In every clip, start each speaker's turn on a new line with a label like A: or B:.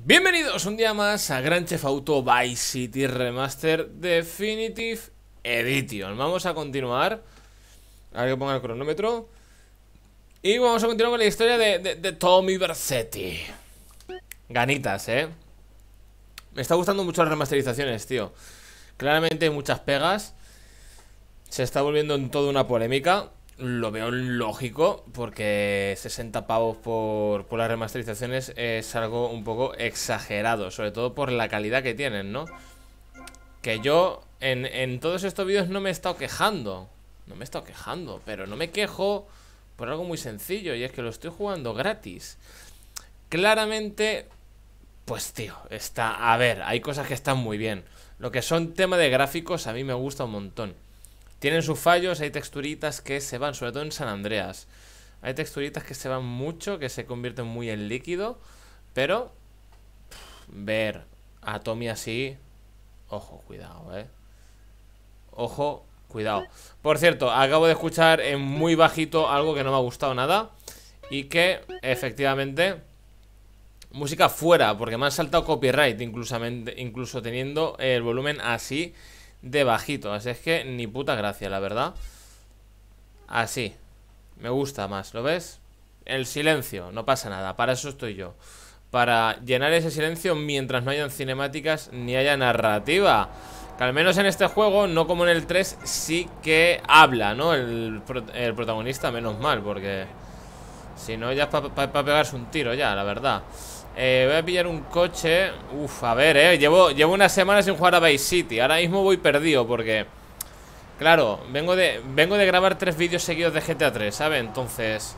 A: Bienvenidos un día más a Gran Chef Auto Vice City Remaster Definitive Edition. Vamos a continuar. A que ponga el cronómetro. Y vamos a continuar con la historia de Tommy Versetti Ganitas, eh Me está gustando mucho las remasterizaciones, tío. Claramente hay muchas pegas. Se está volviendo en toda una polémica lo veo lógico porque 60 pavos por, por, las remasterizaciones es algo un poco exagerado, sobre todo por la calidad que tienen, ¿no? Que yo en, en todos estos vídeos no me he estado quejando, no me he estado quejando, pero no me quejo por algo muy sencillo y es que lo estoy jugando gratis. Claramente, pues tío, está, a ver, hay cosas que están muy bien. Lo que son tema de gráficos a mí me gusta un montón. Tienen sus fallos, hay texturitas que se van, sobre todo en San Andreas. Hay texturitas que se van mucho, que se convierten muy en líquido. Pero ver a Tommy así, ojo, cuidado, eh. Ojo, cuidado. Por cierto, acabo de escuchar en muy bajito algo que no me ha gustado nada. Y que efectivamente música fuera, porque me han saltado copyright, incluso, incluso teniendo el volumen así de bajito. Así es que ni puta gracia, la verdad. Así. Me gusta más, ¿lo ves? El silencio, no pasa nada. Para eso estoy yo. Para llenar ese silencio mientras no hayan cinemáticas ni haya narrativa. Que al menos en este juego, no como en el 3, sí que habla, ¿no? El, el protagonista, menos mal, porque... Si no, ya es para pa, pa pegarse un tiro ya, la verdad. Eh, voy a pillar un coche. Uf, a ver, eh. Llevo, llevo unas semanas sin jugar a Vice City. Ahora mismo voy perdido porque Claro, vengo de, vengo de grabar tres vídeos seguidos de GTA 3, ¿sabes? Entonces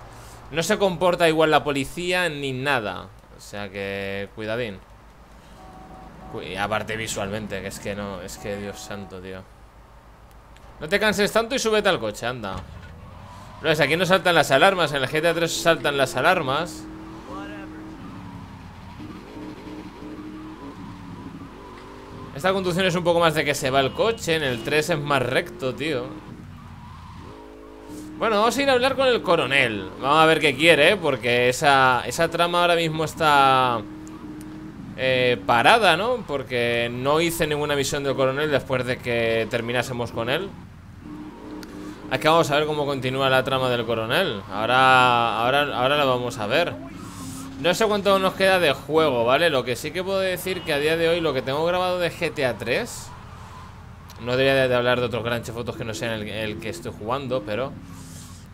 A: No se comporta igual la policía ni nada. O sea que, cuidadín. Aparte visualmente, que es que no Es que, Dios santo, tío. No te canses tanto y súbete al coche, anda. No, es aquí no saltan las alarmas. En el GTA 3 saltan las alarmas Esta conducción es un poco más de que se va el coche En el 3 es más recto, tío. Bueno, vamos a ir a hablar con el coronel. Vamos a ver qué quiere, porque esa, esa trama ahora mismo está... Eh, parada, ¿no? Porque no hice ninguna misión del coronel después de que terminásemos con él. Aquí vamos a ver cómo continúa la trama del coronel. Ahora, ahora, ahora la vamos a ver no sé cuánto nos queda de juego, ¿vale? Lo que sí que puedo decir que a día de hoy lo que tengo grabado de GTA 3 No debería de hablar de otros grandes fotos que no sean el, que estoy jugando, pero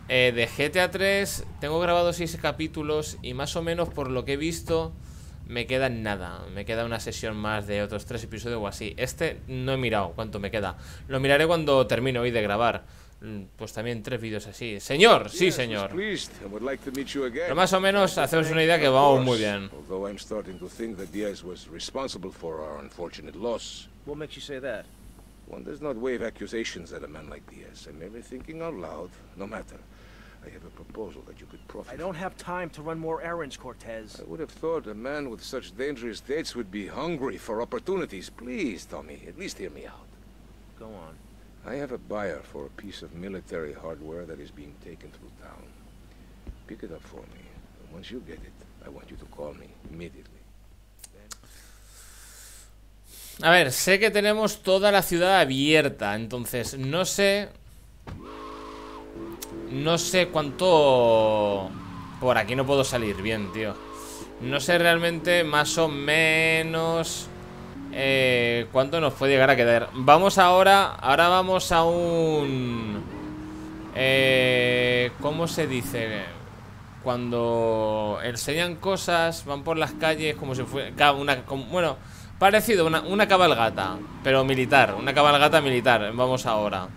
A: eh, De GTA 3 tengo grabado 6 capítulos y más o menos por lo que he visto me queda nada. Me queda una sesión más de otros 3 episodios o así. Este no he mirado cuánto me queda. Lo miraré cuando termine hoy de grabar pues también tres vídeos así. Señor, sí señor. Pero más o menos hacemos una idea que vamos muy bien.
B: What makes you say that?
C: One does not wave accusations at a man like Diaz. I'm merely thinking out loud. No matter. I have a proposal that you could profit.
B: I don't have time to run more errands, Cortez.
C: I would have thought a man with such dangerous dates would be hungry for opportunities. Please, Tommy, at least hear me out.
B: Go on.
C: I have a buyer for a piece of military hardware that is being taken through town. Pick it up for me. And once you get it, I want you to call me immediately.
A: A ver, sé que tenemos toda la ciudad abierta, entonces no sé... No sé cuánto... Por aquí no puedo salir bien, tío. No sé realmente más o menos eh, ¿Cuánto nos puede llegar a quedar? Vamos ahora, ahora vamos a un... Eh, ¿Cómo se dice? Cuando enseñan cosas, van por las calles como si fuera... Una, como, bueno, parecido, una, una cabalgata, pero militar, una cabalgata militar. Vamos ahora.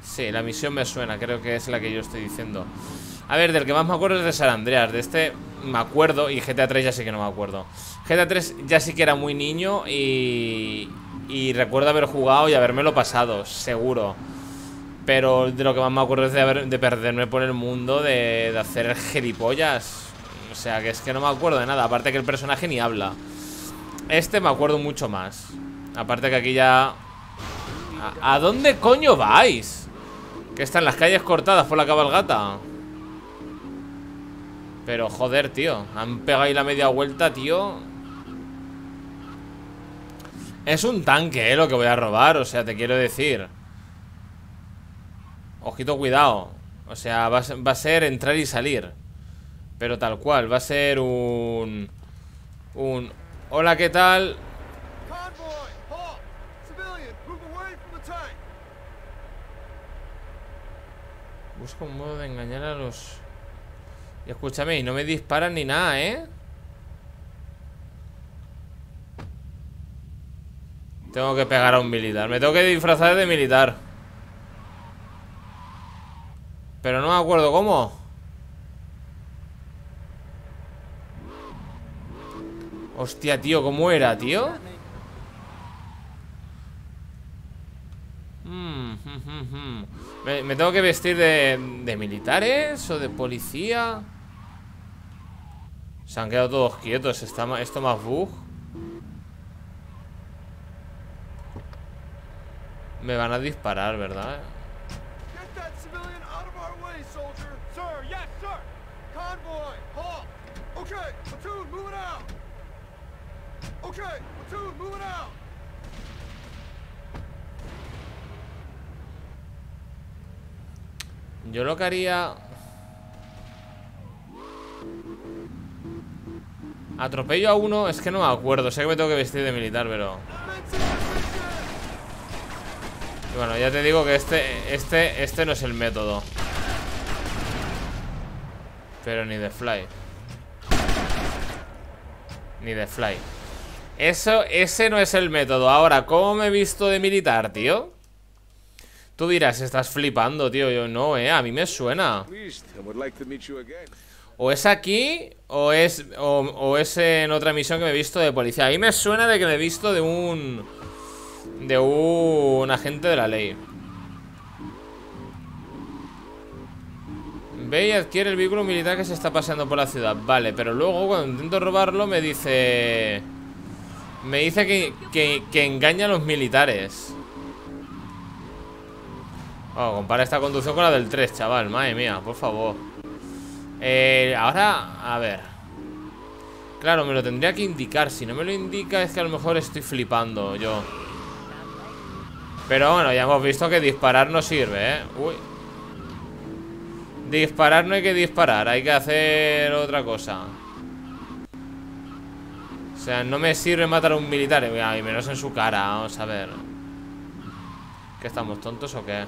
A: Sí, la misión me suena, creo que es la que yo estoy diciendo. A ver, del que más me acuerdo es de San Andreas. De este me acuerdo y GTA 3 ya sí que no me acuerdo. GTA 3 ya sí que era muy niño y, y recuerdo haber jugado y habérmelo pasado, seguro. Pero de lo que más me acuerdo es de, haber, de perderme por el mundo, de, hacer gilipollas. O sea, que es que no me acuerdo de nada. Aparte que el personaje ni habla. Este me acuerdo mucho más. Aparte que aquí ya... ¿A, ¿A dónde coño vais? Que están las calles cortadas por la cabalgata. Pero joder, tío Han pegado ahí la media vuelta, tío Es un tanque, eh, lo que voy a robar, o sea, te quiero decir. Ojito, cuidado. O sea, va a ser, va a ser entrar y salir. Pero tal cual, va a ser un... Un... Hola, ¿qué tal? Busco un modo de engañar a los... Y escúchame, y no me disparan ni nada, ¿eh? Tengo que pegar a un militar Me tengo que disfrazar de militar Pero no me acuerdo cómo Hostia, tío, ¿cómo era, tío? Mm, mm, mm, mm. ¿Me, tengo que vestir de, de militares o de policía? Se han quedado todos quietos. ¿Está ma- esto más bug? Me van a disparar, ¿verdad?
D: Get that civilian out of our way, soldier!
B: Sir, yes, sir!
D: Convoy! Halt! Okay, platoon, moving out! Okay, platoon, moving out!
A: Yo lo que haría... Atropello a uno, es que no me acuerdo. Sé que me tengo que vestir de militar, pero... Bueno, ya te digo que este, este, este no es el método. Pero ni de fly. Ni de fly. Eso, ese no es el método. Ahora, ¿cómo me he visto de militar, tío? Tú dirás, estás flipando, tío. Yo no, eh. A mí me suena. O es aquí o es, o es en otra misión que me he visto de policía. A mí me suena de que me he visto de un... De un agente de la ley. Ve y adquiere el vehículo militar que se está paseando por la ciudad. Vale, pero luego cuando intento robarlo me dice... Me dice que, que, engaña a los militares. Oh, compara esta conducción con la del 3, chaval. Madre mía, por favor. Eh, ahora, a ver. Claro, me lo tendría que indicar. Si no me lo indica es que a lo mejor estoy flipando yo. Pero bueno, ya hemos visto que disparar no sirve, ¿eh? Uy. Disparar no hay que disparar, hay que hacer otra cosa. O sea, no me sirve matar a un militar, y menos en su cara, vamos a ver. ¿Qué estamos tontos o qué?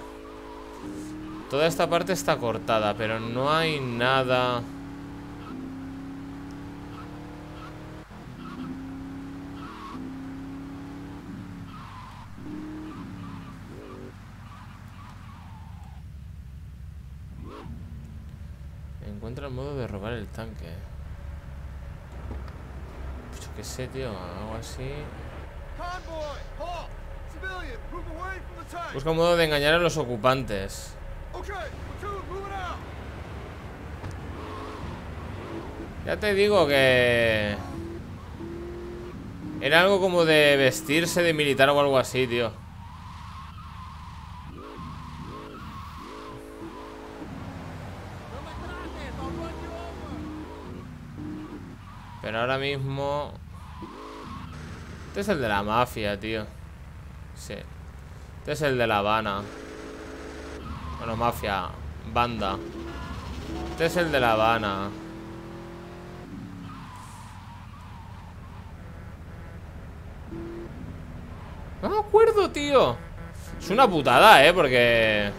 A: Toda esta parte está cortada, pero no hay nada... Encuentra el modo de robar el tanque. Pues yo qué sé, tío, algo así... Busca un modo de engañar a los ocupantes. Ya te digo que... Era algo como de vestirse de militar o algo así, tío. Mismo... Este es el de la mafia, tío. Sí. Este es el de La Habana. Bueno, mafia. Banda. Este es el de La Habana. No me acuerdo, tío. Es una putada, ¿eh? Porque...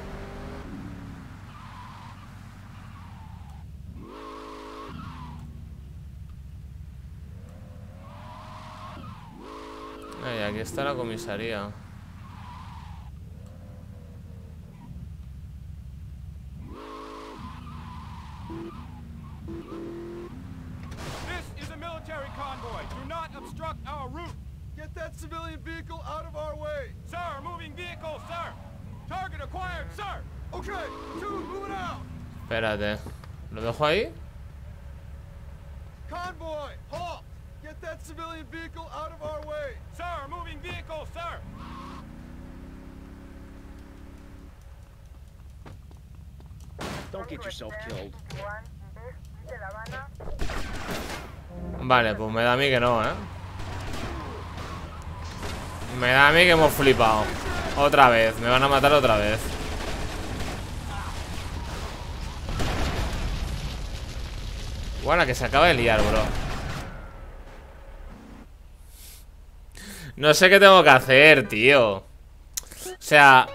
A: Ay, aquí está la comisaría.
E: This is a military convoy. Do not obstruct our route.
D: Get that civilian vehicle out of our way!
E: Sir, moving vehicle, sir. Target acquired, sir.
D: Okay, platoon, moving out!
A: Espérate. ¿Lo dejo ahí?
D: Convoy! Get that civilian vehicle out of our way!
E: Sir, moving vehicle, sir.
B: Don't get yourself killed.
A: Vale, pues me da a mí que no, ¿eh? Me da a mí que hemos flipado. Otra vez, me van a matar otra vez. Bueno, que se acaba de liar, bro. No sé qué tengo que hacer, tío. O sea,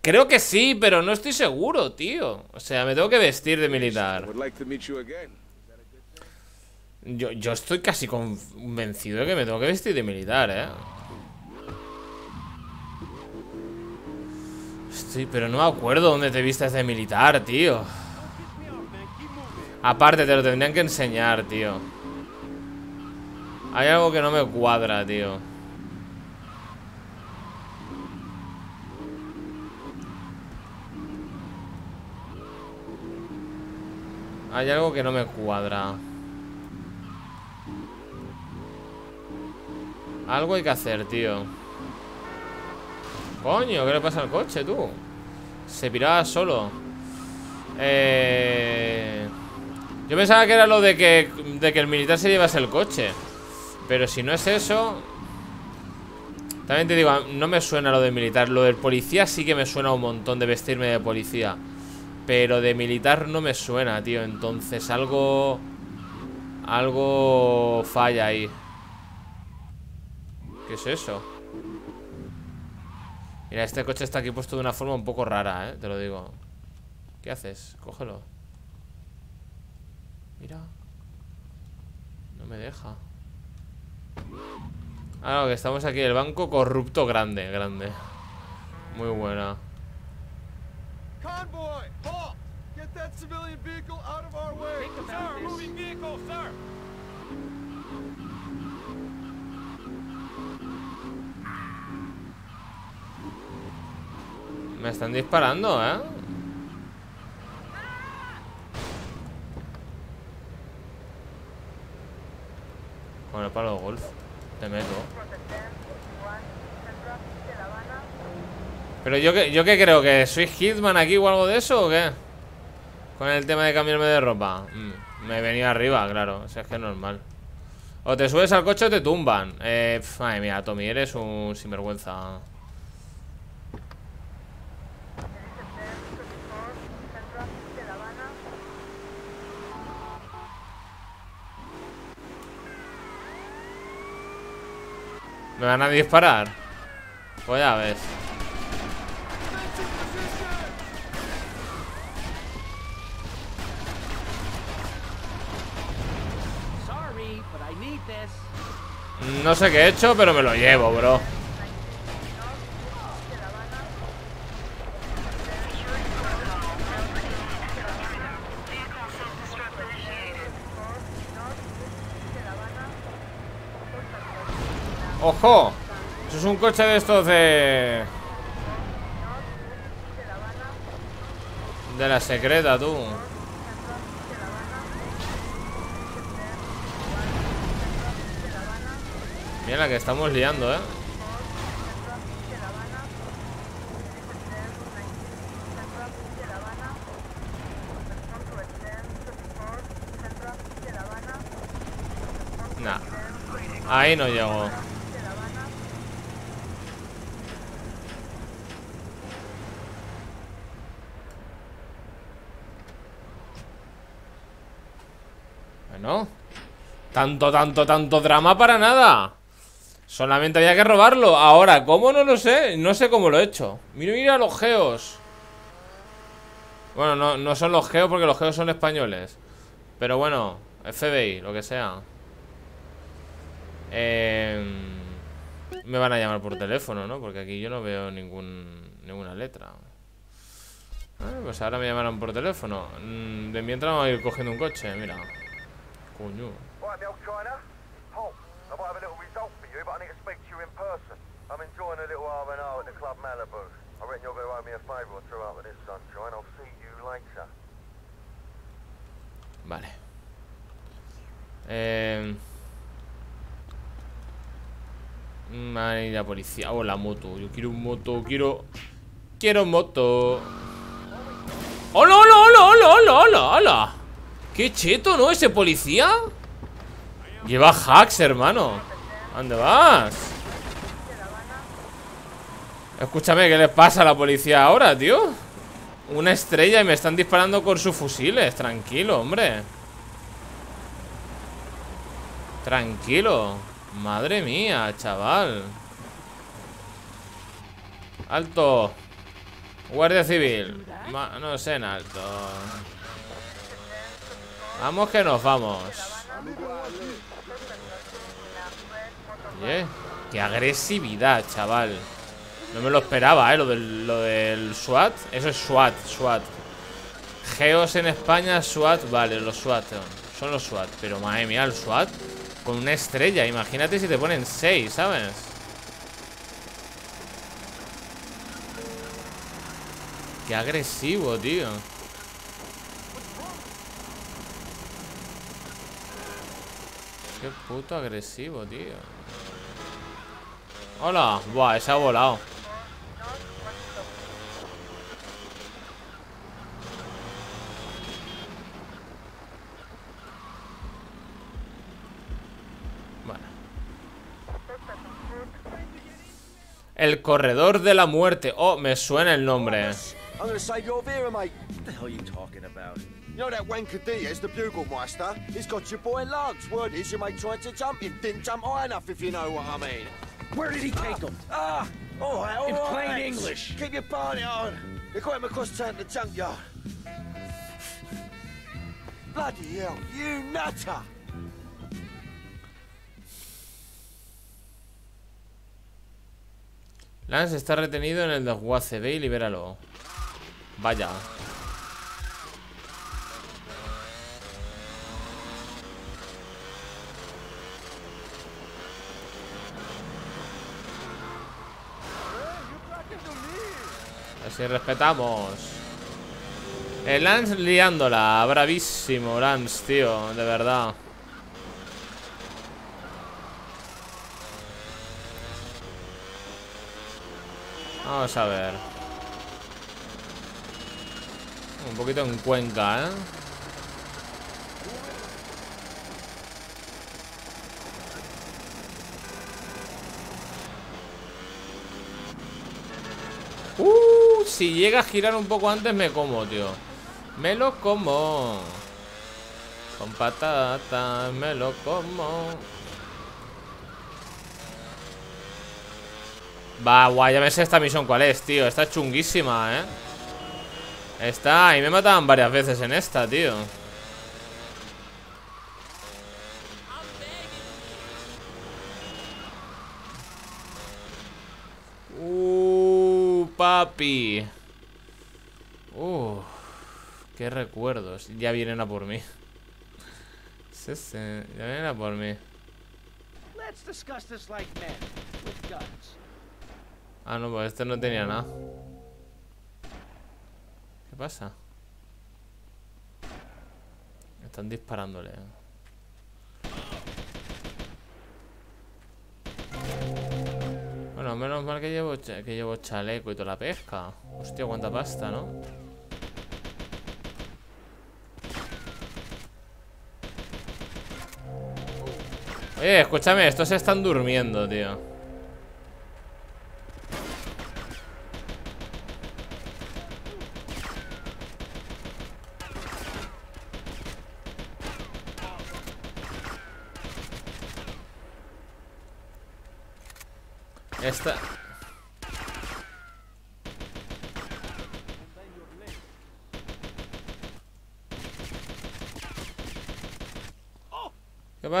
A: creo que sí, pero no estoy seguro, tío. O sea, me tengo que vestir de militar. Yo, yo estoy casi convencido de que me tengo que vestir de militar, ¿eh? Estoy, pero no me acuerdo dónde te vistes de militar, tío. Aparte, te lo tendrían que enseñar, tío. Hay algo que no me cuadra, tío. Hay algo que no me cuadra. Algo hay que hacer, tío. Coño, ¿qué le pasa al coche, tú? Se piraba solo. Eh... Yo pensaba que era lo de que, de que el militar se llevase el coche. Pero si no es eso... También te digo, no me suena lo del militar. Lo del policía sí que me suena un montón de vestirme de policía. Pero de militar no me suena, tío. Entonces algo... Algo falla ahí. ¿Qué es eso? Mira, este coche está aquí puesto de una forma un poco rara, ¿eh? Te lo digo. ¿Qué haces? Cógelo. Mira. No me deja. Ah, no, que estamos aquí. El banco corrupto grande, grande. Muy buena.
D: Convoy! Halt! Get that civilian vehicle out of our way!
E: Sir, moving vehicle, sir.
A: Me están disparando, ¿eh? Con el palo de golf. Te meto. Pero yo que, yo qué creo que soy Hitman aquí o algo de eso o qué? Con el tema de cambiarme de ropa. Mm, me venía arriba, claro. O sea, es que es normal. O te subes al coche o te tumban. Eh, madre mía, Tommy, eres un sinvergüenza. ¿Me van a disparar? Pues ya ves.
B: Sorry, but I need this.
A: No sé qué he hecho, pero me lo llevo, bro. ¡Ojo! Eso es un coche de estos de... De la secreta, tú. Mira la que estamos liando, ¿eh? Ahí no llego. Bueno. Tanto, tanto, tanto drama para nada. Solamente había que robarlo. Ahora, ¿cómo? No lo sé. No sé cómo lo he hecho. Mira, mira los geos. Bueno, no, no son los geos porque los geos son españoles. Pero bueno, FBI, lo que sea. Eh, me van a llamar por teléfono, ¿no? Porque aquí yo no veo ningún, ninguna letra. Ah, pues ahora me llamarán por teléfono. Mm, De mientras vamos a ir cogiendo un coche, mira. Coño.
D: Right, Mel China. Halt. I might have a little result for you, but I need to speak to you in person. I reckon a this sunshine. I'll see you later.
A: Vale. Eh... La policía. Oh, la moto. Yo quiero un moto. Quiero. Quiero moto. ¡Hola, hola, hola, hola, hola, hola, hola! ¡Qué cheto, ¿no? Ese policía. Lleva hacks, hermano. ¿A ¿Dónde vas? Escúchame, ¿qué le pasa a la policía ahora, tío? Una estrella y me están disparando con sus fusiles. Tranquilo, hombre. Tranquilo. Madre mía, chaval. Alto. Guardia Civil. No sé, en alto. Vamos que nos vamos. Oye, qué agresividad, chaval No me lo esperaba, eh Lo del, lo del SWAT. Eso es SWAT, SWAT. Geos en España, SWAT Vale, los SWAT son los SWAT Pero madre mía, el SWAT con una estrella, imagínate si te ponen 6, ¿sabes? Qué agresivo, tío. Qué puto agresivo, tío. Hola, buah, ese ha volado El corredor de la muerte. Oh, me suena el nombre.
F: I'm gonna save your Vera, mate. What the hell are you talking about? You know that wanker Diaz, the bugle master? He's got your boy Lance. Word is your mate tried to jump him. Didn't jump high enough, if you know what I mean.
B: Where did he take him?
F: Ah! All right, all
B: In
F: right,
B: plain. English.
F: Keep your party on. They got him across town to the junkyard. Bloody hell, you nutter!
A: Lance está retenido en el desguace. Ve y libéralo. Vaya. Así respetamos. El Lance liándola. Bravísimo, Lance, tío. De verdad. Vamos a ver. Un poquito en Cuenca, ¿eh? Uh, si llega a girar un poco antes me como, tío. Me lo como. Con patatas me lo como. Va, guay, ya me sé esta misión cuál es, tío Está chunguísima, ¿eh? Está, y me mataban varias veces en esta, tío Uh, papi. Uh, qué recuerdos. Ya vienen a por mí. Ya vienen a por mí.
B: Let's discuss this like men, with guns.
A: Ah, no, pues este no tenía nada. ¿Qué pasa? Están disparándole. Bueno, menos mal que llevo, que llevo chaleco y toda la pesca. Hostia, cuánta pasta, ¿no? Oye, escúchame, estos se están durmiendo, tío.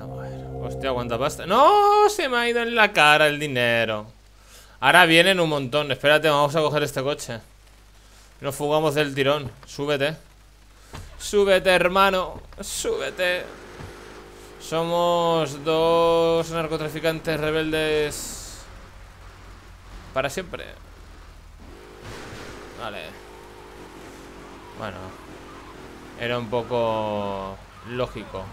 A: A ver, hostia, cuánta pasta. ¡No! Se me ha ido en la cara el dinero. Ahora vienen un montón. Espérate, vamos a coger este coche. Nos fugamos del tirón. Súbete. Súbete, hermano. Súbete. Somos dos narcotraficantes rebeldes. Para siempre. Vale. Bueno. Era un poco lógico.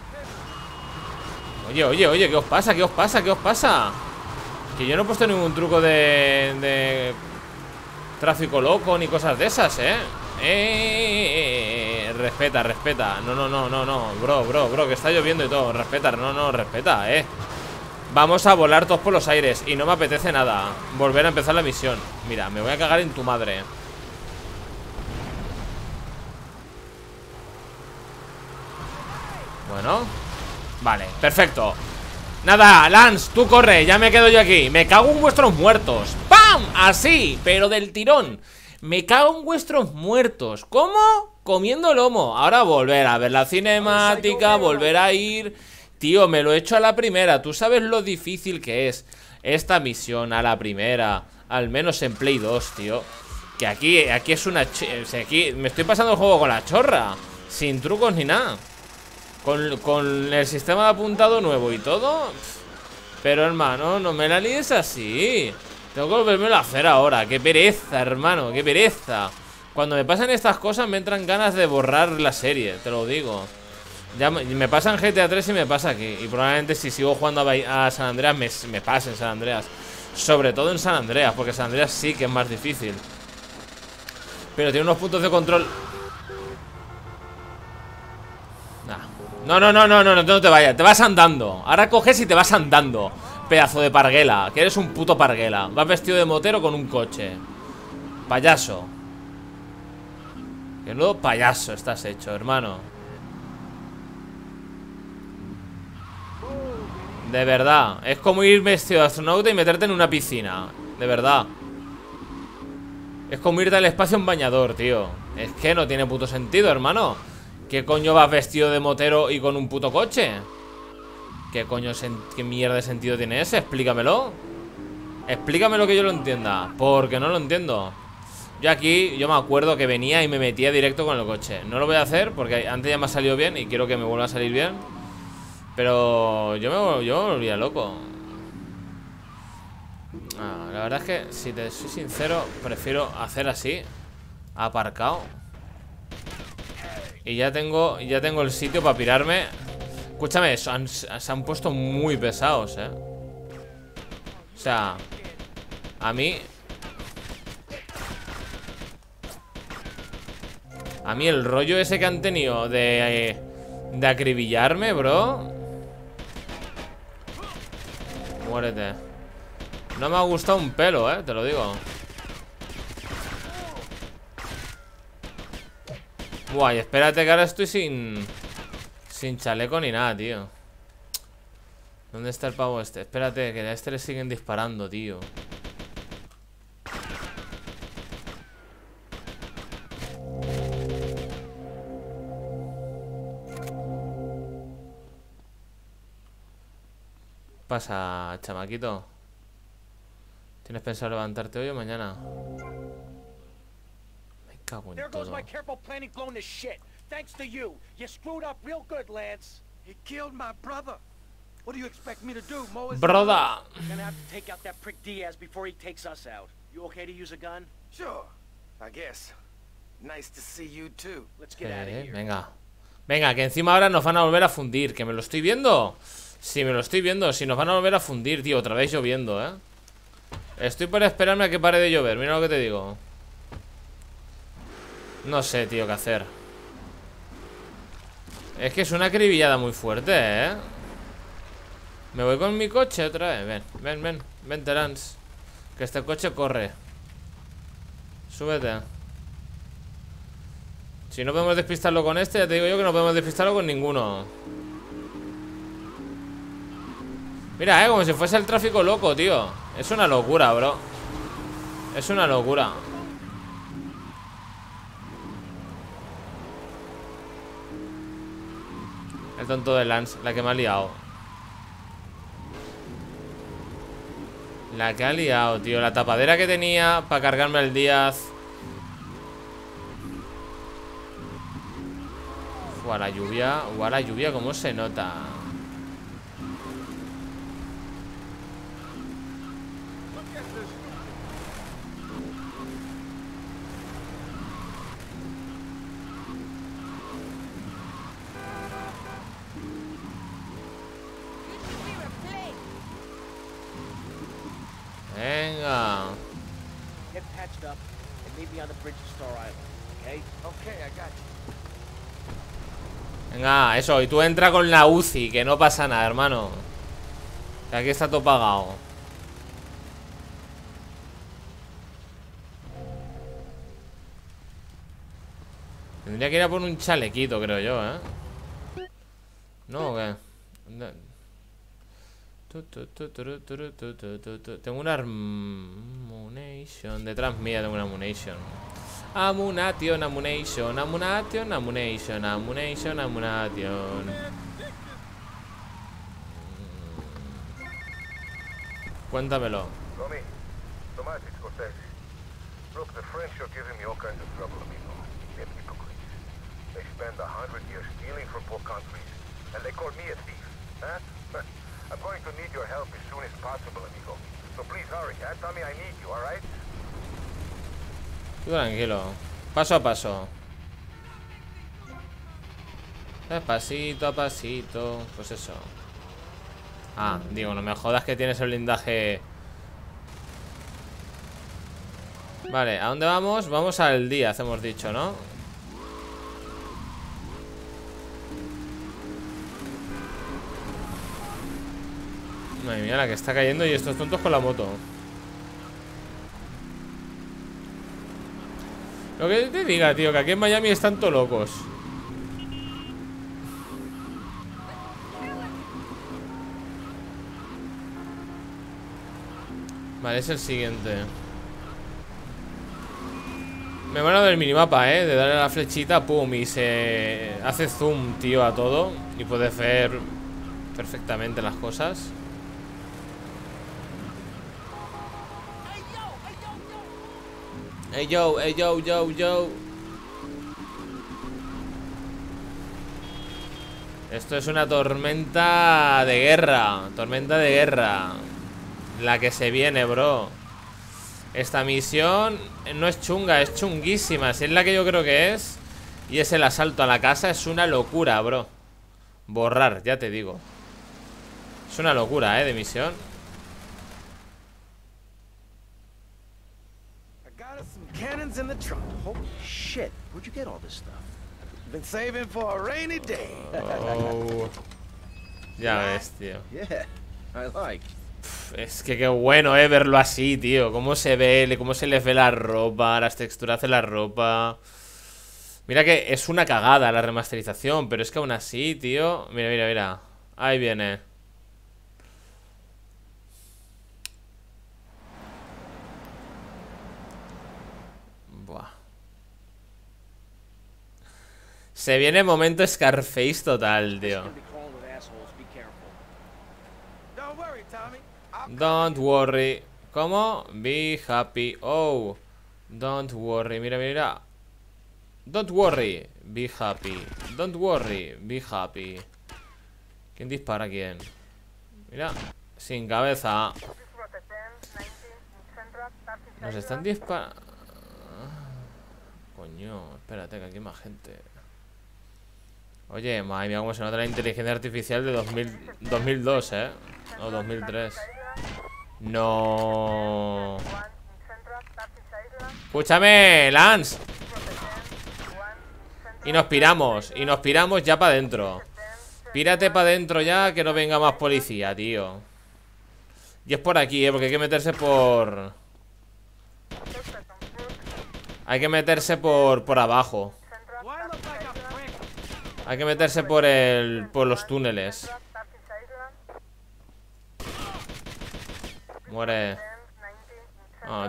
A: Oye, oye, oye, ¿qué os pasa? ¿Qué os pasa? ¿Qué os pasa? Que yo no he puesto ningún truco de... de tráfico loco ni cosas de esas, ¿eh? Eh, eh, eh, eh, Respeta, respeta No, no, no, no, no Bro, bro, bro Que está lloviendo y todo Respeta, no, no, respeta, eh Vamos a volar todos por los aires Y no me apetece nada Volver a empezar la misión Mira, me voy a cagar en tu madre Bueno Vale, perfecto. Nada, Lance, tú corre, ya me quedo yo aquí. Me cago en vuestros muertos. ¡Pam! Así, pero del tirón. Me cago en vuestros muertos. ¿Cómo? Comiendo lomo. Ahora volver a ver la cinemática Volver a ir. Tío, me lo he hecho a la primera. Tú sabes lo difícil que es Esta misión a la primera Al menos en Play 2, tío. Que aquí, aquí es una... Aquí me estoy pasando el juego con la chorra Sin trucos ni nada con, el sistema de apuntado nuevo y todo Pero hermano, no me la líes así. Tengo que volverme a hacer ahora. Qué pereza, hermano, qué pereza. Cuando me pasan estas cosas me entran ganas de borrar la serie Te lo digo. Ya me, me pasa en GTA 3 y me pasa aquí. Y probablemente si sigo jugando a, a San Andreas me, me pase en San Andreas. Sobre todo en San Andreas Porque San Andreas sí que es más difícil. Pero tiene unos puntos de control No, no, no, no, no, no, te vayas Te vas andando. Ahora coges y te vas andando Pedazo de parguela Que eres un puto parguela. Vas vestido de motero con un coche. Payaso. Que nuevo payaso estás hecho, hermano. De verdad Es como ir vestido de astronauta y meterte en una piscina. De verdad. Es como irte al espacio en bañador, tío. Es que no tiene puto sentido, hermano ¿Qué coño vas vestido de motero y con un puto coche? ¿Qué coño, qué mierda de sentido tiene ese? Explícamelo. Explícamelo que yo lo entienda. Porque no lo entiendo Yo aquí, yo me acuerdo que venía y me metía directo con el coche. No lo voy a hacer porque antes ya me ha salido bien Y quiero que me vuelva a salir bien. Pero yo me, yo me volvía loco. Ah, La verdad es que, si te soy sincero Prefiero hacer así Aparcado y ya tengo, ya tengo el sitio para pirarme. Escúchame, se han, se han puesto muy pesados, eh. O sea A mí A mí el rollo ese que han tenido de, de acribillarme, bro. Muérete. No me ha gustado un pelo, eh, te lo digo Guay, espérate que ahora estoy sin... Sin chaleco ni nada, tío ¿Dónde está el pavo este? Espérate, que a este le siguen disparando, tío pasa, chamaquito? ¿Tienes pensado levantarte hoy o mañana? Cago en
B: There goes
A: todo.
B: my careful planning blown to shit. Thanks to you. You screwed up real good, Lance.
G: He killed my brother. What do you expect me to do, his
A: Broda.
B: Gonna have to take out that prick Diaz before he takes us out. You okay to use a gun?
F: Sure, I guess. Nice to see you too.
B: Let's get out of
A: Eh,
B: here.
A: venga. Venga, que encima ahora nos van a volver a fundir. ¿Que me lo estoy viendo? Sí, me lo estoy viendo. Si nos van a volver a fundir, tío. Otra vez lloviendo, ¿eh? Estoy por esperarme a que pare de llover. Mira lo que te digo. No sé, tío, qué hacer. Es que es una acribillada muy fuerte, ¿eh? Me voy con mi coche otra vez. Ven, ven, ven. Ven, Terence. Que este coche corre. Súbete. Si no podemos despistarlo con este, ya te digo yo que no podemos despistarlo con ninguno. Mira, eh, como si fuese el tráfico loco, tío. Es una locura, bro. Es una locura. Tonto de Lance, la que me ha liado. La que ha liado, tío. La tapadera que tenía para cargarme al Díaz. A la lluvia. A la lluvia, ¿cómo se nota? Venga, eso, y tú entra con la UCI, que no pasa nada, hermano. Aquí está todo pagado. Tendría que ir a por un chalequito, creo yo, ¿eh? ¿No qué? Tengo una Ammunition. Detrás mía tengo una Ammunition. Amunation, Ammunition, Amunation, Ammunition, Ammunition, Amunation. Cuéntamelo.
C: Tommy, Tomás, it's Scorsese. Look, the French are giving me all kinds of trouble, amigo. They're hypocrites. They spend a hundred years stealing from poor countries, and they call me a thief, huh? I'm going to need your help as soon as possible, amigo. So please hurry, huh? Me I need you, all right?
A: Tranquilo. Paso a paso. Pasito a pasito. Pues eso. Ah, digo, no me jodas que tienes el blindaje. Vale, ¿a dónde vamos? Vamos al día, hemos dicho, ¿no? Madre mía, la que está cayendo y estos tontos con la moto. Lo que te diga, tío, que aquí en Miami están todos locos. Vale, es el siguiente. Me van a dar el minimapa, ¿eh? De darle la flechita, pum, y se hace zoom, tío, a todo. Y puede ver perfectamente las cosas. Hey yo, hey yo, yo, yo. Esto es una tormenta de guerra. Tormenta de guerra. La que se viene, bro. Esta misión no es chunga, es chunguísima. Si es la que yo creo que es. Y es el asalto a la casa, es una locura, bro. Borrar, ya te digo. Es una locura, eh, de misión.
F: I got us some cannons in the trunk. Holy shit, where'd you get all this stuff? Been saving for a rainy day.
A: Oh. Ya ves, tío.
F: yeah, I like.
A: Es que qué bueno, eh, verlo así, tío. Cómo se ve, cómo se les ve la ropa, las texturas de la ropa. Mira que es una cagada la remasterización, pero es que aún así, tío. Mira, mira, mira. Ahí viene. Se viene momento Scarface total, tío.
F: Don't worry.
A: ¿Cómo? Be happy. Oh. Don't worry. Mira, mira. Don't worry. Be happy. Don't worry. Be happy. ¿Quién dispara a quién? Mira. Sin cabeza. Nos están disparando. Coño, espérate, que aquí hay más gente. Oye, madre mía, cómo se nota la inteligencia artificial de 2000, 2002, ¿eh? O 2003. No. Escúchame, Lance. Y nos piramos. Y nos piramos ya para adentro. Pírate para adentro ya, que no venga más policía, tío. Y es por aquí, ¿eh? Porque hay que meterse por... Hay que meterse por, por abajo.
E: Do I look like a prick?
A: Hay que meterse por el... Por los túneles. Muere.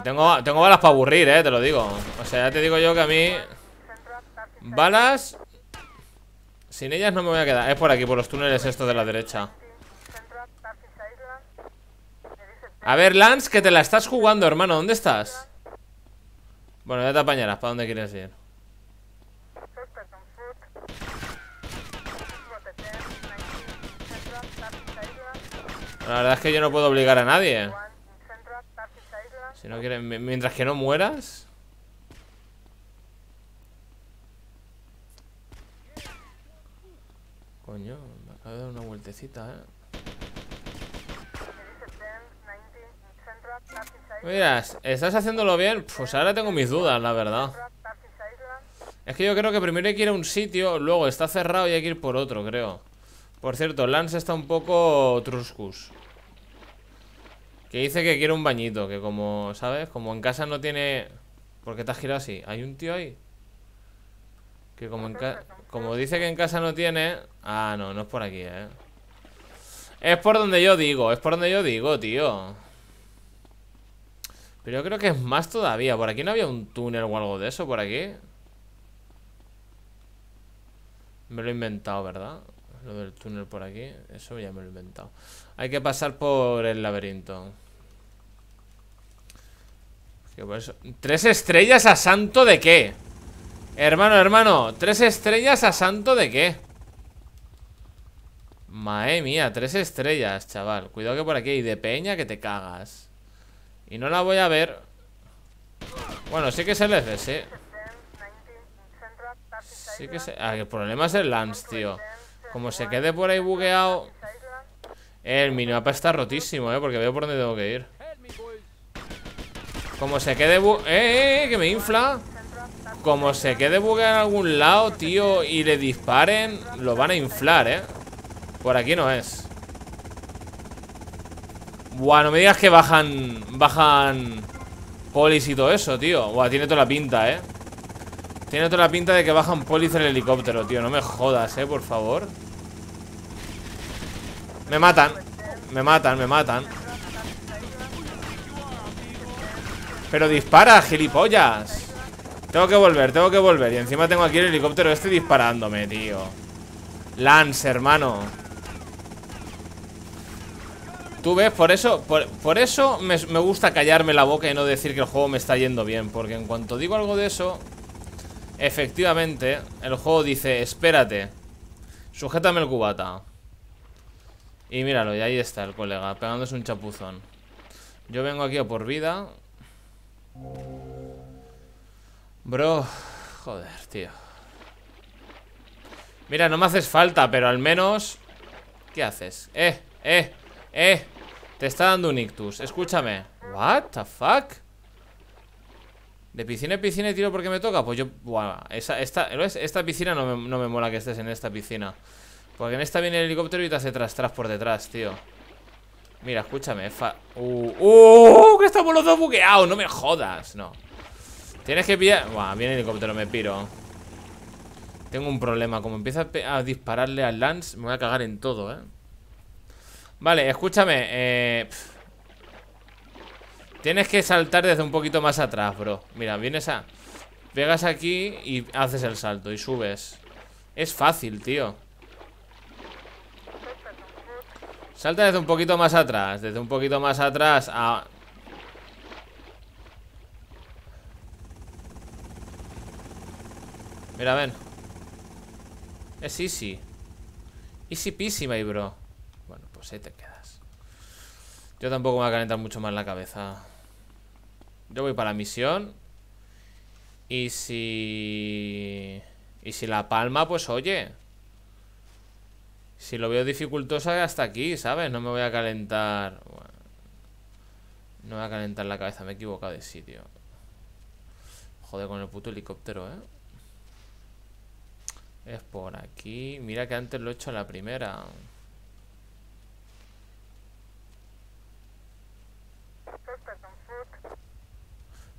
A: Tengo, tengo balas para aburrir, eh, te lo digo. O sea, ya te digo yo que a mí. Balas. Sin ellas no me voy a quedar. Es por aquí, por los túneles estos de la derecha. A ver, Lance, que te la estás jugando, hermano. ¿Dónde estás? Bueno, ya te apañarás. ¿Para dónde quieres ir? La verdad es que yo no puedo obligar a nadie. Si no quieren, mi- mientras que no mueras. Coño, me acabo de dar una vueltecita, eh. Mira, ¿estás haciéndolo bien? Pues ahora tengo mis dudas, la verdad. Es que yo creo que primero hay que ir a un sitio, luego está cerrado y hay que ir por otro, creo. Por cierto, Lance está un poco truscus. Que dice que quiere un bañito, que como, ¿sabes? Como en casa no tiene... ¿Por qué te has girado así? ¿Hay un tío ahí? Que como en ca- Como dice que en casa no tiene... Ah, no, no es por aquí, ¿eh? Es por donde yo digo, es por donde yo digo, tío. Pero yo creo que es más todavía. ¿Por aquí no había un túnel o algo de eso? ¿Por aquí? Me lo he inventado, ¿verdad? Lo del túnel por aquí. Eso ya me lo he inventado. Hay que pasar por el laberinto. ¿Tres estrellas a santo de qué? Hermano, hermano, ¿tres estrellas a santo de qué? Madre mía, tres estrellas, chaval Cuidado que por aquí hay de peña que te cagas Y no la voy a ver Bueno, sí que es el F, sí que se... Ah, el problema es el Lance, tío Como se quede por ahí bugueado El minimapa está rotísimo, eh Porque veo por dónde tengo que ir. Como se quede bu... ¡Eh, eh, eh! Que me infla. Como se quede bugueado en algún lado, tío Y le disparen Lo van a inflar, eh. Por aquí no es. Buah, no me digas que bajan Bajan Polis y todo eso, tío. Buah, tiene toda la pinta, eh Tiene toda la pinta de que bajan polis en el helicóptero, tío. No me jodas, eh, por favor. Me matan. Me matan, me matan. Pero dispara, gilipollas. Tengo que volver, tengo que volver. Y encima tengo aquí el helicóptero este disparándome, tío. Lance, hermano. Tú ves, por eso Por, por eso me, me gusta callarme la boca Y no decir que el juego me está yendo bien. Porque en cuanto digo algo de eso Efectivamente El juego dice, espérate Sujétame el cubata Y míralo, y ahí está el colega Pegándose un chapuzón. Yo vengo aquí a por vida. Bro Joder, tío. Mira, no me haces falta, pero al menos ¿Qué haces? Eh, eh, eh Te está dando un ictus, escúchame. What the fuck De piscina en piscina y tiro porque me toca Pues yo, buah, esa, esta, esta piscina no me, no me mola que estés en esta piscina. Porque en esta viene el helicóptero y te hace tras tras por detrás, tío. Mira, escúchame fa uh, uh, que estamos los dos bugueados No me jodas, no. Tienes que pillar... Buah, viene el helicóptero, me piro. Tengo un problema Como empieza a, dispararle al Lance Me voy a cagar en todo, eh Vale, escúchame eh. Tienes que saltar desde un poquito más atrás, bro. Mira, vienes a... Pegas aquí y haces el salto Y subes. Es fácil, tío. Salta desde un poquito más atrás Desde un poquito más atrás a... Mira, ven. Es easy. Easy peasy, my bro. Bueno, pues ahí te quedas. Yo tampoco me voy a calentar mucho más la cabeza Yo voy para la misión Y si... Y si la palma, pues oye Si lo veo dificultosa hasta aquí, ¿sabes? No me voy a calentar Bueno. No me voy a calentar la cabeza Me he equivocado de sitio Joder con el puto helicóptero, ¿eh? Es por aquí Mira que antes lo he hecho a la primera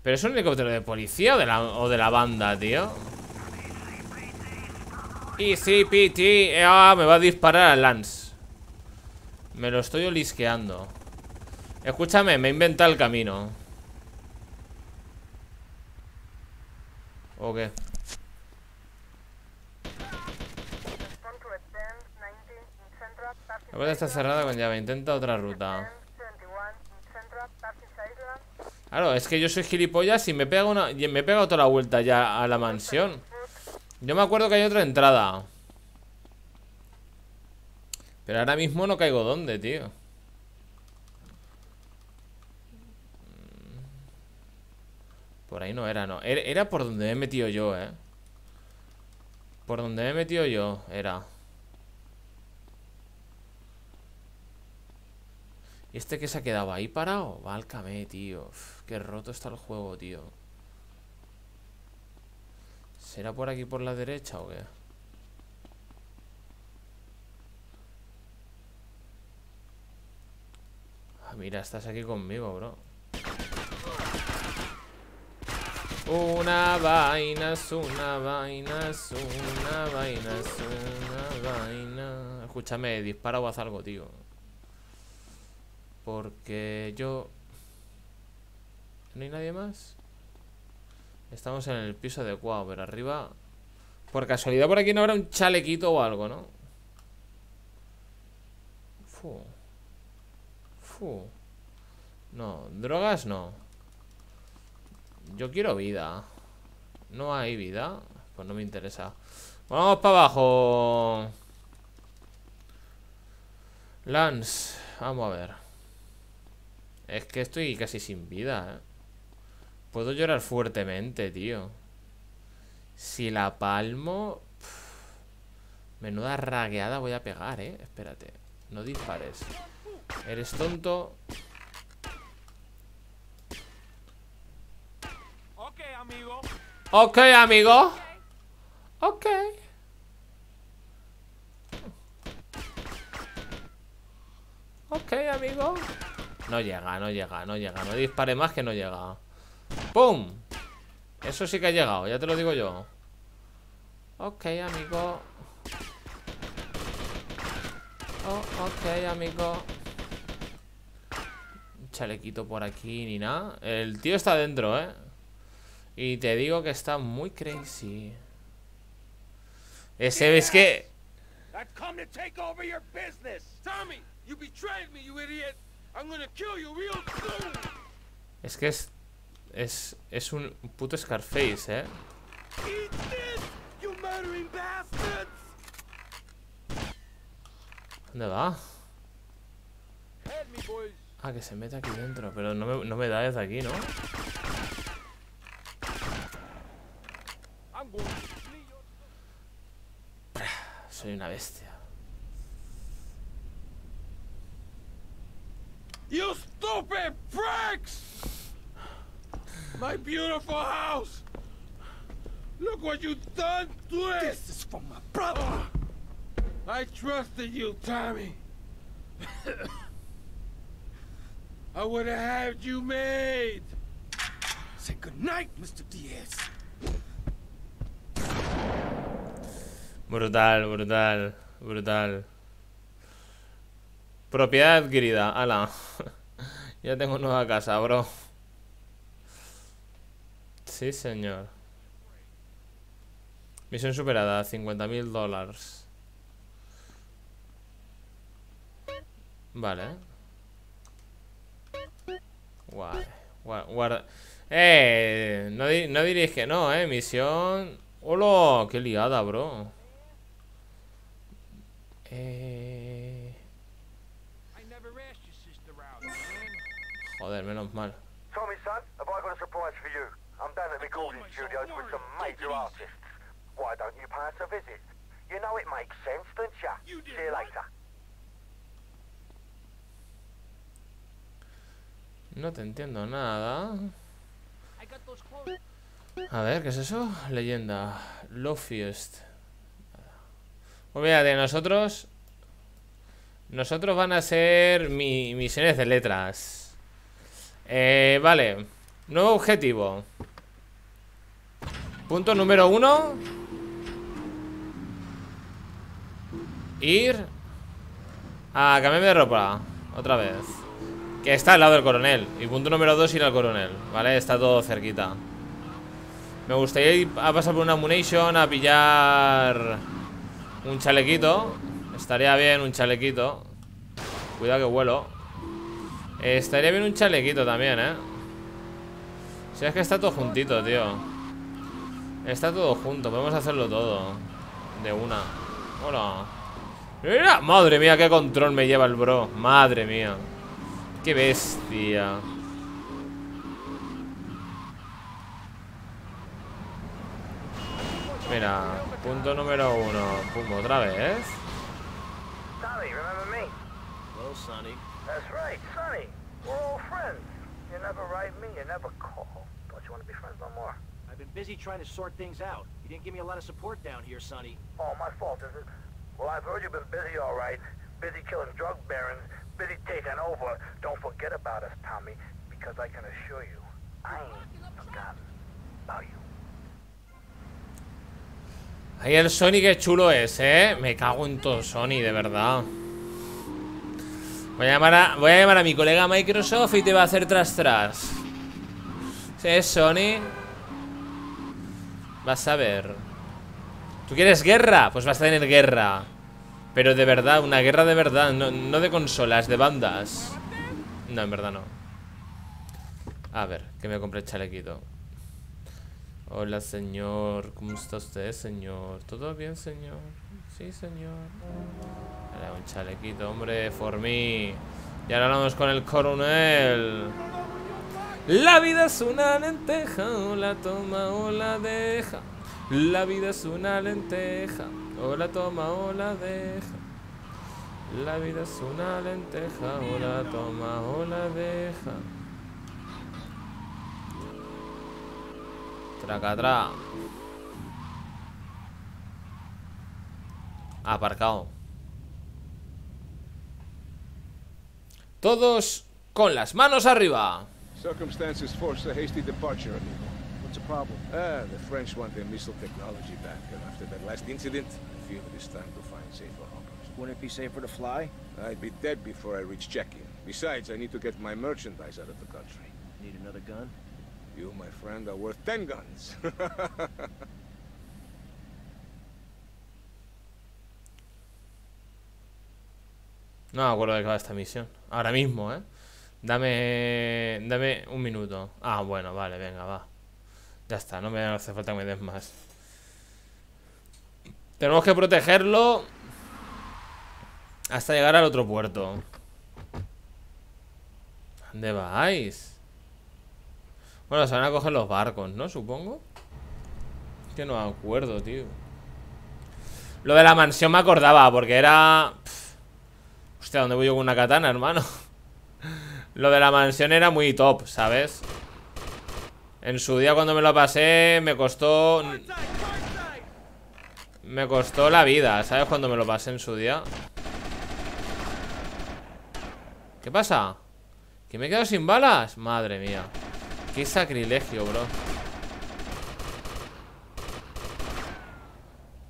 A: ¿Pero es un helicóptero de policía o de la, o de la banda, tío? ECPT Ah, me va a disparar a Lance. Me lo estoy olisqueando. Escúchame, me he inventado el camino. ¿O qué? La puerta está cerrada con llave. Intenta otra ruta Claro, es que yo soy gilipollas y me pega una y me he pegado toda la vuelta ya a la mansión. Yo me acuerdo que hay otra entrada. Pero ahora mismo no caigo dónde, tío. Por ahí no era, no. Era, era por donde me he metido yo, eh. Por donde me he metido yo, era. ¿Y este que se ha quedado ahí parado? Válcame, tío. Qué roto está el juego, tío. ¿Será por aquí por la derecha o qué? Ah, mira, estás aquí conmigo, bro. Una vaina es una vaina es una vaina es una vaina. Escúchame, dispara o haz algo, tío. Porque yo... ¿No hay nadie más? Estamos en el piso adecuado, pero arriba... Por casualidad por aquí no habrá un chalequito o algo, ¿no? Fu. Fu. No, drogas no. Yo quiero vida. No hay vida. Pues no me interesa. Vamos para abajo. Lance. Vamos a ver. Es que estoy casi sin vida, ¿eh? Puedo llorar fuertemente, tío. Si la palmo... Menuda ragueada voy a pegar, ¿eh? Espérate. No dispares. Eres tonto.
E: Okay, amigo.
A: Ok, amigo. Ok. Ok, amigo. No llega, no llega, no llega. No dispare más que no llega. ¡Pum! Eso sí que ha llegado, ya te lo digo yo. Ok, amigo. Oh, ok, amigo. Un chalequito por aquí ni nada. El tío está dentro, ¿eh? Y te digo que está muy crazy. Ese es que... Es que es... Es, es un puto Scarface, ¿eh? ¿Dónde va? Ah, que se mete aquí dentro Pero no me, no me da desde aquí, ¿no? Soy una bestia
E: My beautiful house! Look what you've done to it!
G: This is for my brother.
E: I trusted you, Tommy. I would have had you made.
G: Say goodnight, Mr. Diaz.
A: Brutal, brutal Brutal Propiedad adquirida, ala Ya tengo nueva casa, bro Sí, señor. Misión superada, 50 mil dólares. Vale. Guay Gua- Guarda. Eh, no, di- no diréis que no, eh Misión. Hola, qué liada, bro. Eh... Joder, menos mal.
D: Tommy, son, have I got a surprise for you? Studios with some major artists. Why don't you a visit? You know it makes sense, don't?
E: You
D: See you later.
A: No te entiendo nada. A ver, ¿qué es eso? Leyenda Lofiest Pues mira, de nosotros Nosotros van a ser mi, misiones de letras eh, Vale Nuevo objetivo Punto número uno Ir A cambiarme de ropa Otra vez Que está al lado del coronel Y punto número dos ir al coronel Vale, está todo cerquita me gustaría ir a pasar por una Munation a pillar un chalequito. Estaría bien un chalequito. Cuidado que vuelo. Estaría bien un chalequito también, ¿eh? Si es que está todo juntito, tío. Está todo junto, podemos hacerlo todo. De una. Hola. Mira, madre mía, qué control me lleva el bro. Madre mía. Qué bestia. Mira, punto número uno. Pum, otra vez.
F: Sonny,
C: That's right, Sonny. We're all friends. You never write me, you never call. Don't you want to be friends no more?
B: I've been busy trying to sort things out. You didn't give me a lot of support down here, Sonny.
C: Oh, my fault, is it? Well, I've heard you've been busy, all right. Busy killing drug barons, busy taking over. Don't forget about us, Tommy, because I can assure you, I ain't forgotten about you.
A: Ahí el Sony que chulo es, eh. Me cago en todo Sony, de verdad. Voy a llamar a, voy a, llamar a mi colega Microsoft y te va a hacer tras tras. Es Sony. Vas a ver. ¿Tú quieres guerra? Pues vas a tener guerra. Pero de verdad, una guerra de verdad. No, no de consolas, de bandas. No, en verdad no. A ver, que me compré el chalequito. Hola, señor. ¿Cómo está usted, señor? ¿Todo bien, señor? Sí, señor. Era un chalequito, hombre, for me. Y ahora vamos con el coronel. La vida es una lenteja, o la toma o la deja. La vida es una lenteja, o la toma o la deja. La vida es una lenteja, o la toma o la deja. Tracatra. Aparcado. Todos con las manos arriba.
H: Circumstances forced a hasty departure, amigo.
G: What's the problem?
H: Ah, the French want their missile technology back, and after that last incident, I feel it is time to find safer harbors.
G: Wouldn't it be safer to fly?
H: I'd be dead before I reach check-in. Besides, I need to get my merchandise out of the country.
G: Need another gun?
H: You, my friend, are worth ten guns.
A: No me acuerdo de qué va esta misión. Ahora mismo, ¿eh? Dame. Dame un minuto. Ah, bueno, vale, venga, va. Ya está, no me hace falta que me des más. Tenemos que protegerlo hasta llegar al otro puerto. ¿Dónde vais? Bueno, se van a coger los barcos, ¿no? Supongo. Es que no me acuerdo, tío. Lo de la mansión me acordaba, porque era... Pff. Hostia, ¿dónde voy yo con una katana, hermano? Lo de la mansión era muy top, ¿sabes? En su día cuando me lo pasé me costó... Me costó la vida, ¿sabes? Cuando me lo pasé en su día ¿Qué pasa? ¿Que me he quedado sin balas? Madre mía Qué sacrilegio, bro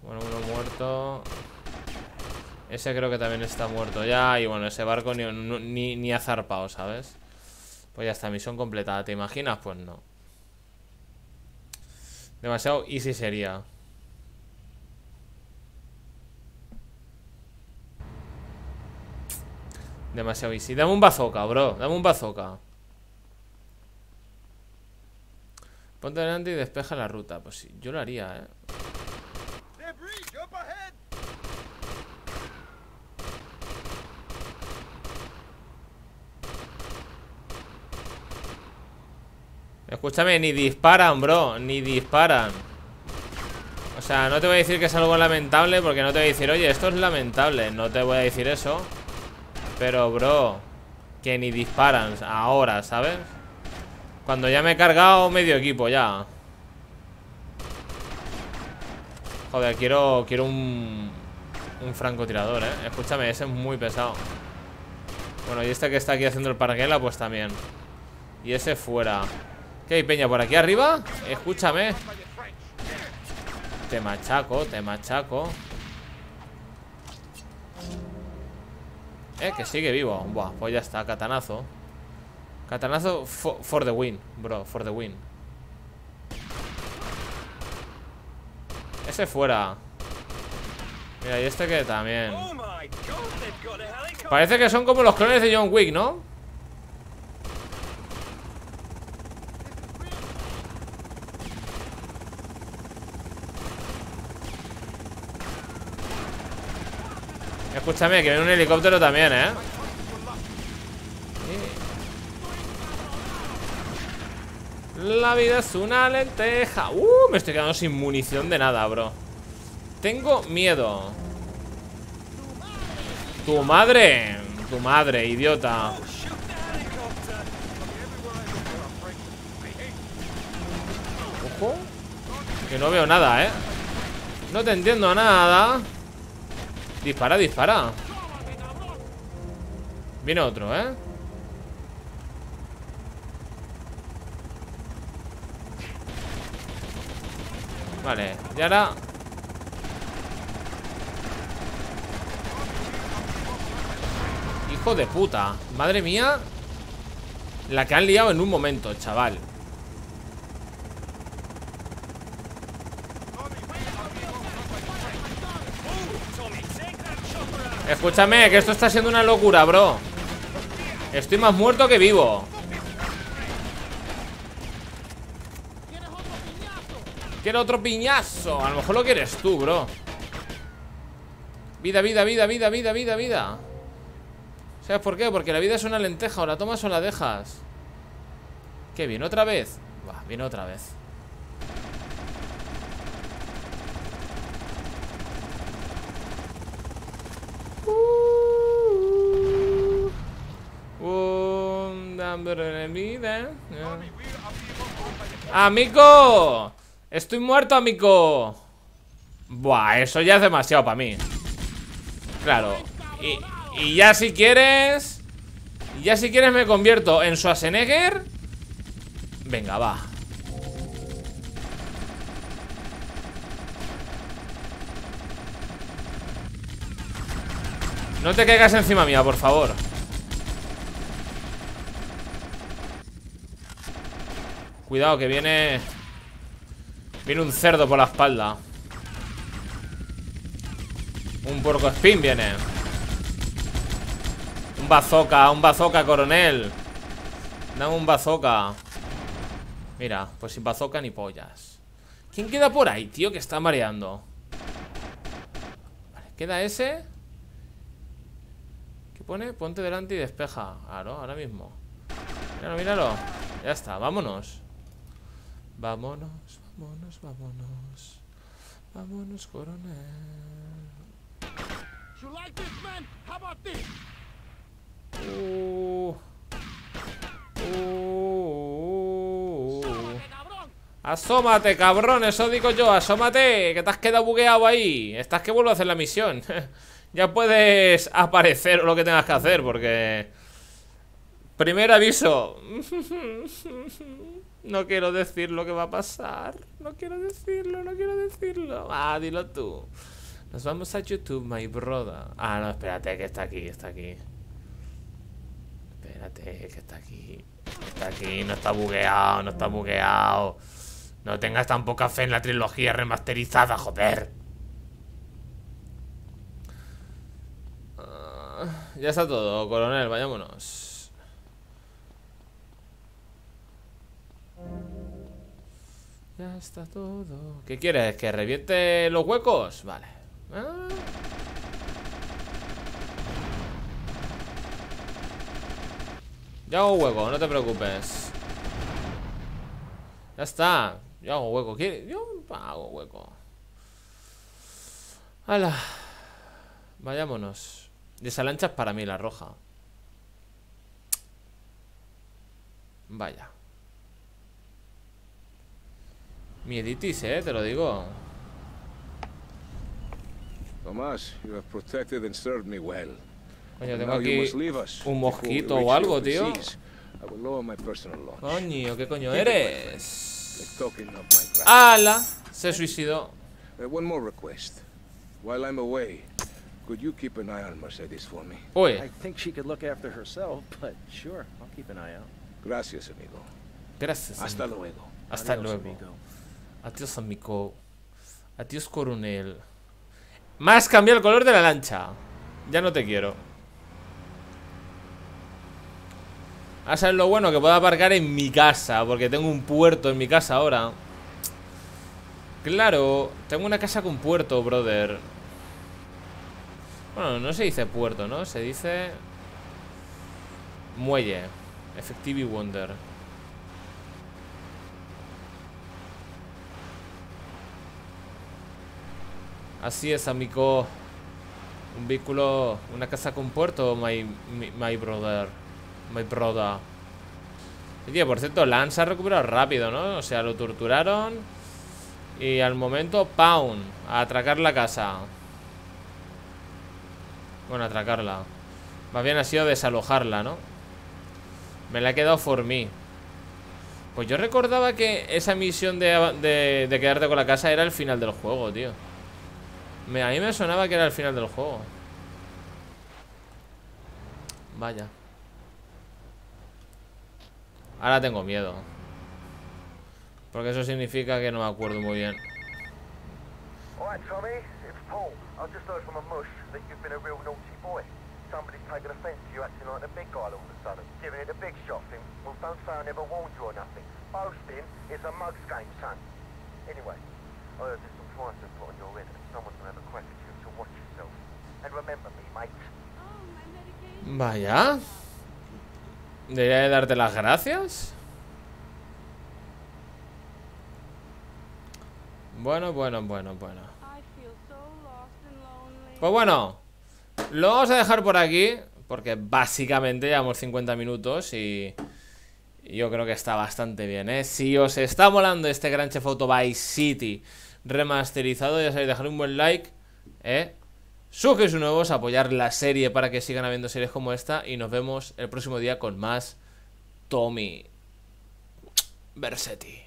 A: Bueno, uno muerto Ese creo que también está muerto ya Y bueno, ese barco ni, ni, ni ha zarpado, ¿sabes? Pues ya está, misión completada ¿Te imaginas? Pues no. Demasiado easy sería. Demasiado easy. Dame un bazooka, bro. Dame un bazooka. Ponte delante y despeja la ruta. Pues sí, yo lo haría, eh Escúchame, ni disparan, bro Ni disparan. O sea, no te voy a decir que es algo lamentable Porque no te voy a decir, oye, esto es lamentable No te voy a decir eso. Pero, bro Que ni disparan ahora, ¿sabes? Cuando ya me he cargado medio equipo, ya. Joder, quiero Quiero un Un francotirador, eh. Escúchame, ese es muy pesado. Bueno, y este que está aquí haciendo el parguela, pues también. Y ese fuera ¿Qué hay, peña? ¿Por aquí arriba? Escúchame. Te machaco, te machaco. Eh, que sigue vivo. Buah, pues ya está, catanazo. Catanazo for, for the win Bro, for the win. Ese fuera. Mira, y este que también. Parece que son como los clones de John Wick, ¿no? Escúchame, que viene un helicóptero también, ¿eh? La vida es una lenteja Uh, me estoy quedando sin munición de nada, bro Tengo miedo Tu madre tu madre, idiota. Ojo. Que no veo nada, ¿eh? No te entiendo nada. Dispara, dispara. Viene otro, ¿eh? Vale, y ahora Hijo de puta Madre mía La que han liado en un momento, chaval Escúchame, que esto está siendo una locura, bro. Estoy más muerto que vivo. Quiero otro piñazo. A lo mejor lo quieres tú, bro. Vida, vida, vida, vida, vida, vida, vida. ¿Sabes por qué? Porque la vida es una lenteja. O la tomas o la dejas. ¿Qué? ¿Viene otra vez? Va, viene otra vez Un hambre de vida. ¡Amigo! Estoy muerto, amigo. Buah, eso ya es demasiado para mí. Claro y, y, ya si quieres Ya si quieres me convierto en Schwarzenegger. Venga, va. No te caigas encima mía, por favor Cuidado que viene Viene un cerdo por la espalda. Un porco spin viene. Un bazooka, un bazooka, coronel. Dame un bazooka. Mira, pues sin bazooka ni pollas. ¿Quién queda por ahí, tío? Que está mareando Vale, queda ese. ¿Qué pone? Ponte delante y despeja. Claro, ahora mismo. Míralo, míralo. Ya está, vámonos Vámonos, vámonos, vámonos. Vámonos, coronel. Uh. Uh. Asómate, cabrón, eso digo yo, asómate, que te has quedado bugueado ahí. Estás que vuelvo a hacer la misión. ya puedes aparecer lo que tengas que hacer, porque... Primer aviso. No quiero decir lo que va a pasar. No quiero decirlo, no quiero decirlo. Ah, dilo tú. Nos vamos a YouTube, my brother. Ah, no, espérate, que está aquí, está aquí. Espérate, que está aquí. Está aquí, no está bugueado, no está bugueado. No tengas tan poca fe en la trilogía remasterizada, joder. Uh, ya está todo, coronel, vayámonos. Ya está todo. ¿Qué quieres? ¿Que reviente los huecos? Vale. Ah. Ya hago hueco, no te preocupes. Ya está. Ya hago hueco. ¿Qué? Yo hago hueco. ¡Hala! Vayámonos. Y esa lancha para mí, la roja. Vaya. Mieditis, eh, te lo digo.
H: Tomás, you have protected and served me well.
A: Coño, tengo aquí un mosquito o algo, tío. Coño, ¿qué coño eres? ¡Hala! Se suicidó.
H: Uh, one more request. While I'm away, could you keep an eye on Mercedes for me?
A: Uy.
G: I think she could look after herself, but sure, I'll keep an eye out.
H: Gracias, amigo.
A: Gracias.
H: Hasta luego.
A: Hasta luego. Adiós, amigo. Adiós, coronel. Más cambiar el color de la lancha. Ya no te quiero. A saber lo bueno que puedo aparcar en mi casa. Porque tengo un puerto en mi casa ahora. Claro, tengo una casa con puerto, brother. Bueno, no se dice puerto, ¿no? Se dice... Muelle. Effective Wonder. Así es, amigo. Un vehículo, una casa con puerto, my, my, brother. My brother. Tío, por cierto, Lance ha recuperado rápido, ¿no? O sea, lo torturaron. Y al momento, ¡pound! A atracar la casa. Bueno, atracarla. Más bien ha sido desalojarla, ¿no? Me la he quedado for mí. Pues yo recordaba que esa misión de, de, de quedarte con la casa era el final del juego, tío. Me, a mí me sonaba que era el final del juego. Vaya. Ahora tengo miedo. Porque eso significa que no me acuerdo muy bien.
C: Alright, Tommy, it's Paul. I've just heard from a mush that you've been a real naughty boy. Somebody's taken offence to you acting like the big guy all of a sudden, giving it a big shot thing. Well, don't say I never warned you or nothing. Boasting is a mug's game, son. Anyway, I heard there's some prices put on your head and someone's gonna have a crack at you, so watch yourself. And remember me, mate.
A: Vaya. Debería de darte las gracias. Bueno, bueno, bueno, bueno. Pues bueno, lo vamos a dejar por aquí. Porque básicamente llevamos 50 minutos y, yo creo que está bastante bien, ¿eh? Si os está molando este Gran Chef Auto Vice City remasterizado, ya sabéis, dejar un buen like, ¿eh? Suscribiros nuevos, apoyar la serie para que sigan habiendo series como esta y nos vemos el próximo día con más Tommy Versetti.